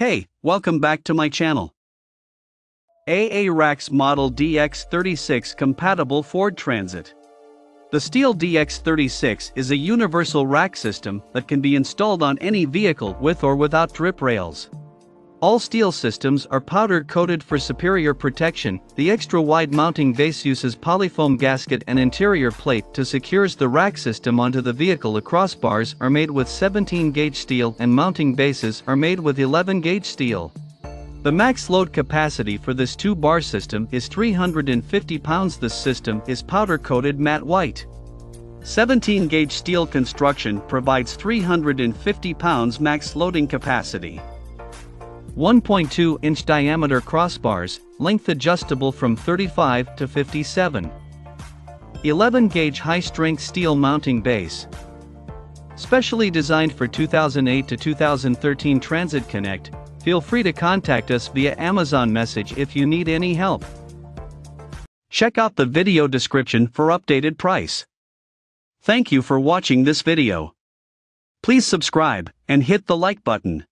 Hey, welcome back to my channel. AA Racks Model DX36 Compatible Ford Transit. The Steel DX36 is a universal rack system that can be installed on any vehicle with or without drip rails. All steel systems are powder coated for superior protection. The extra wide mounting base uses polyfoam gasket and interior plate to secures the rack system onto the vehicle. The crossbars are made with 17 gauge steel and mounting bases are made with 11 gauge steel. The max load capacity for this 2 bar system is 350 pounds. This system is powder coated matte white. 17 gauge steel construction provides 350 pounds max loading capacity. 1.2 inch diameter crossbars, length adjustable from 35 to 57. 11 gauge high strength steel mounting base. Specially designed for 2008 to 2013 Transit Connect, feel free to contact us via Amazon message if you need any help. Check out the video description for updated price. Thank you for watching this video. Please subscribe and hit the like button.